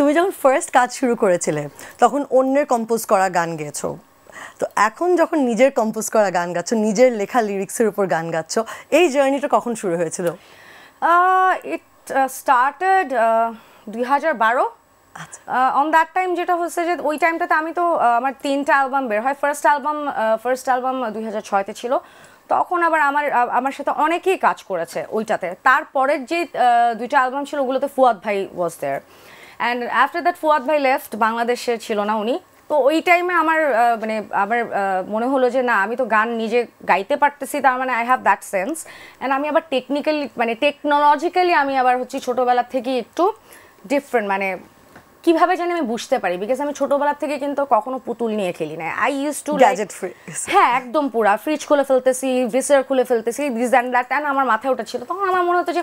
তুমি যখন ফার্স্ট কাজ শুরু করেছিলে তখন অন্যের কম্পোজ করা গান গেয়েছো। তো এখন যখন নিজের কম্পোজ করা গান গাচ্ছ নিজের লেখা লিরিক্সের উপর গান গাচ্ছ এই জার্নিটা কখন শুরু হয়েছিল? ইট স্টার্টেড দুই হাজার বারো। অন দ্যাট টাইম যেটা হচ্ছে যে ওই টাইমটাতে আমি তো আমার তিনটা অ্যালবাম বের হয়। ফার্স্ট অ্যালবাম ফার্স্ট অ্যালবাম দুই হাজার ছয়তে ছিল। তখন আবার আমার আমার সাথে অনেকেই কাজ করেছে ওইটাতে। তারপরের যে দুইটা অ্যালবাম ছিল ওগুলোতে ফুয়াদ ভাই was there and after that Fuad ভাই লেফট বাংলাদেশে ছিল না উনি। তো ওই টাইমে আমার মানে আমার মনে হলো যে না আমি তো গান নিজে গাইতে পারতেছি তার মানে I have that sense and আমি আবার টেকনিক্যালি মানে টেকনোলজিক্যালি আমি আবার হচ্ছে ছোটোবেলার থেকে একটু ডিফারেন্ট মানে কীভাবে জানি আমি বুঝতে পারি। বিকজ আমি ছোটবেলার থেকে কিন্তু কখনো পুতুল নিয়ে খেলি না I use to Gadget free. হ্যাঁ একদম পুরা। ফ্রিজ খুলে ফেলতেছি ভিসার খুলে ফেলতেছি দিস অ্যান্ড দ্যাট অ্যান্ড আমার মাথায় ওটা ছিল। তখন আমার মনে হতো যে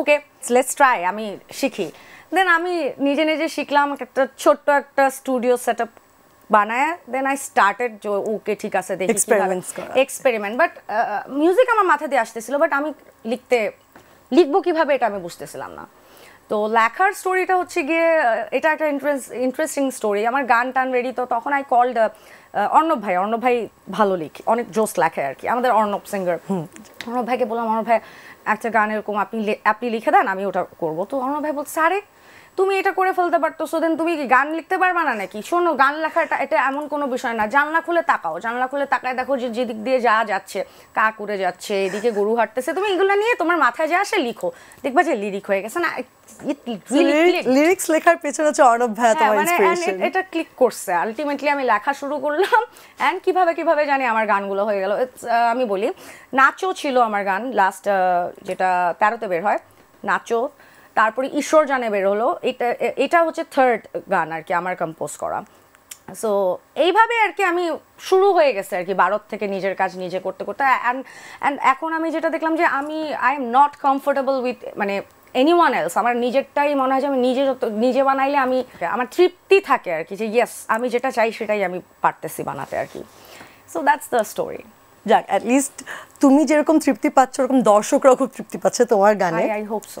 ওকে লেটস ট্রাই আমি শিখি। দেন আমি নিজে নিজে শিখলাম একটা ছোট্ট একটা স্টুডিও সেট আপ বানায় দেন আই স্টার্টেড ওকে ঠিক আছে দেখি এক্সপেরিমেন্ট বাট মিউজিক আমার মাথা দিয়ে আসতেছিল বাট আমি লিখতে লিখব কীভাবে এটা আমি বুঝতেছিলাম না। তো লেখার স্টোরিটা হচ্ছে গিয়ে এটা একটা ইন্টারেস্ট ইন্টারেস্টিং স্টোরি আমার গান টান রেডি তো তখন আই কল্ড অর্ণব ভাই। অর্ণব ভাই ভালো লিখি অনেক জোস লেখে আর কি। আমাদের অর্ণব সিঙ্গার অর্ণব ভাইকে বললাম অর্ণব ভাই, একটা গান এরকম আপনি আপনি লিখে দেন, আমি ওটা করব। তো অর্ণব ভাই বলছে, আরে তুমি এটা করে ফেলতে পারতো দেন তুমি কি গান লিখতে পারবা না নাকি? শোনো গান লেখাটা এটা এমন কোনো বিষয় না। জানলা খুলে তাকাও জানলা খুলে তাকায় দেখো যে যেদিক দিয়ে যা যাচ্ছে কা করে যাচ্ছে এদিকে গরু হাঁটতেছে তুমি এগুলো নিয়ে তোমার মাথায় যা আসে লিখো। দেখবা যে লিরিক হয়ে গেছে না. লিরিক্স লেখার পেছনে হচ্ছে অর্ণব ভাইয়া হ্যাঁ, তোমার মানে ইন্সপিরেশন এটা ক্লিক করছে। আলটিমেটলি আমি লেখা শুরু করলাম অ্যান্ড কীভাবে কীভাবে জানি আমার গানগুলো হয়ে গেল। আমি বলি নাচও ছিল আমার গান লাস্ট যেটা তেরোতে বের হয় নাচও তারপরে ঈশ্বর জানে বের হলো। এটা এটা হচ্ছে থার্ড গান আর কি আমার কম্পোজ করা। সো এইভাবে আর কি আমি শুরু হয়ে গেছে আর কি ভারত থেকে নিজের কাজ নিজে করতে করতে। অ্যান্ড অ্যান্ড এখন আমি যেটা দেখলাম যে আমি I am not comfortable with মানে এনি ওয়ান এলস আমার নিজেরটাই মনে হয় যে আমি নিজে যত- নিজে বানাইলে আমি আমার তৃপ্তি থাকে আর কি যে ইয়েস আমি যেটা চাই সেটাই আমি পারতেছি বানাতে আর কি। সো দ্যাটস দ্য স্টোরি যাক অ্যাট লিস্ট তুমি যেরকম তৃপ্তি পাচ্ছ ওরকম দর্শকরাও খুব তৃপ্তি পাচ্ছে তোমার গানে। I I hope so